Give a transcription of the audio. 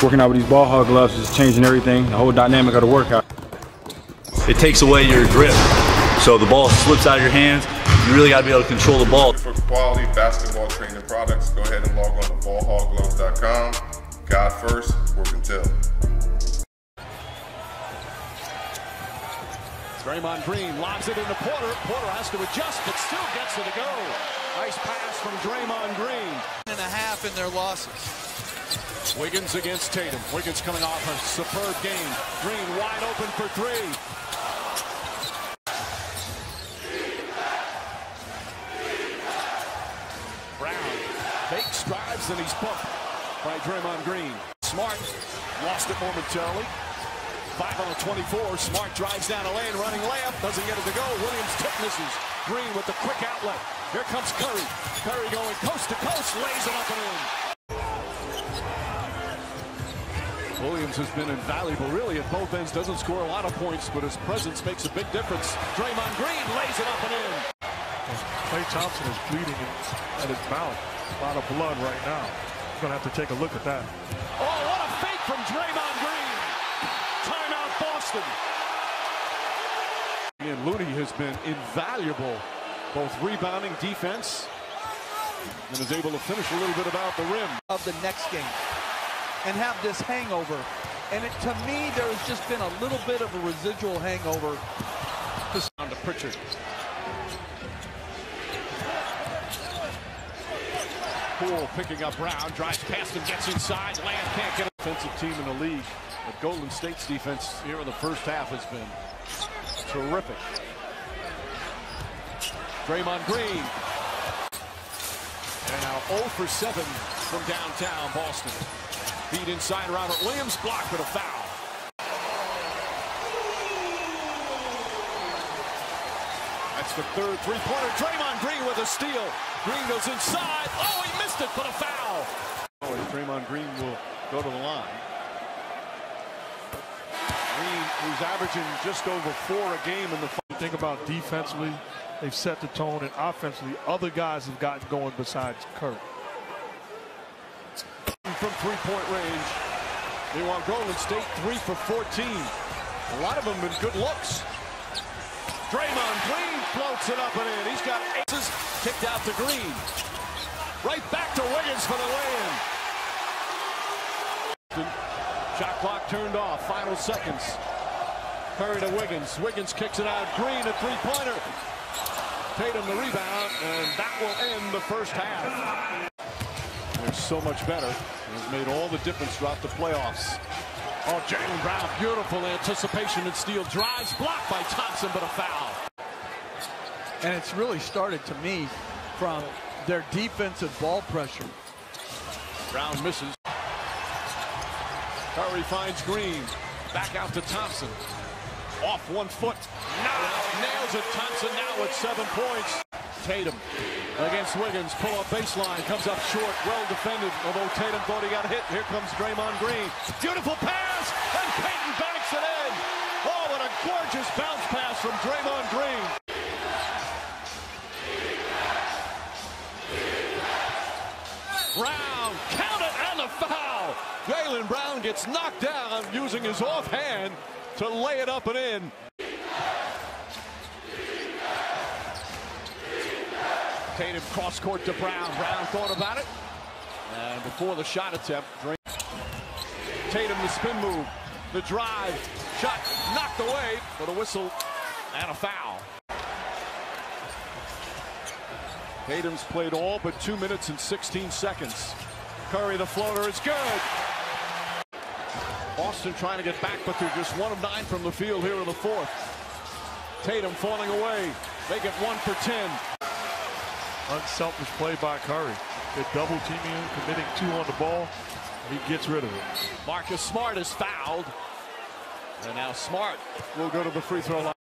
Working out with these ball hog gloves is changing everything, the whole dynamic of the workout. It takes away your grip. So the ball slips out of your hands. You really got to be able to control the ball. For quality basketball training products, go ahead and log on to ballhoggloves.com. God first, work until. Draymond Green lobs it into Porter. Porter has to adjust, but still gets it to go. Nice pass from Draymond Green. And a half in their losses. Wiggins against Tatum. Wiggins coming off a superb game. Green wide open for three. Brown takes strides and he's bumped by Draymond Green. Smart lost it momentarily. Five on the 24. Smart drives down a lane, running layup, doesn't get it to go. Williams tip misses. Green with the quick outlet. Here comes Curry. Curry going coast to coast, lays it up and in. Williams has been invaluable, really, at both ends. Doesn't score a lot of points, but his presence makes a big difference. Draymond Green lays it up and in. Klay Thompson is bleeding at his mouth. A lot of blood right now. He's going to have to take a look at that. Oh, what a fake from Draymond Green. Timeout Boston. And Looney has been invaluable, both rebounding, defense, and is able to finish a little bit about the rim. Of the next game and have this hangover. And it, to me, there's just been a little bit of a residual hangover. Just on to Pritchard. Poole picking up Brown, drives past him, gets inside. Lamb can't get it. Defensive team in the league. But Golden State's defense here in the first half has been terrific. Draymond Green. And now 0 for 7 from downtown Boston. Feed inside Robert Williams, blocked with a foul. That's the third three-pointer. Draymond Green with a steal. Green goes inside. Oh, he missed it, but a foul. Oh, Draymond Green will go to the line. Green, who's averaging just over four a game in the. Final. Think about defensively, they've set the tone, and offensively, other guys have gotten going besides Curry. From three-point range. Meanwhile, Golden State three for 14. A lot of them been good looks. Draymond Green floats it up and in. He's got aces kicked out to Green. Right back to Wiggins for the lay-in. Shot clock turned off. Final seconds. Curry to Wiggins. Wiggins kicks it out. Green a three-pointer. Tatum the rebound, and that will end the first half. They're so much better. Has made all the difference throughout the playoffs. Oh, Jaylen Brown, beautiful anticipation and steal. Drives blocked by Thompson, but a foul. And it's really started to me from their defensive ball pressure. Brown misses. Curry finds Green. Back out to Thompson. Off one foot. Now nails it. Thompson now with seven points. Tatum against Wiggins. Pull up baseline. Comes up short. Well defended. Although Tatum thought he got hit. Here comes Draymond Green. Beautiful pass. And Payton banks it in. Oh, what a gorgeous bounce pass from Draymond Green. Brown, count it, and the foul. Jaylen Brown gets knocked down using his offhand to lay it up and in. Tatum cross court to Brown. Brown thought about it. And before the shot attempt. Tatum the spin move. The drive. Shot knocked away for the whistle and a foul. Tatum's played all but two minutes and 16 seconds. Curry the floater is good. Boston trying to get back, but they're just one of nine from the field here in the fourth. Tatum falling away. They get one for 10. Unselfish play by Curry. They're double teaming him, committing two on the ball. He gets rid of it. Marcus Smart is fouled. And now Smart will go to the free throw line.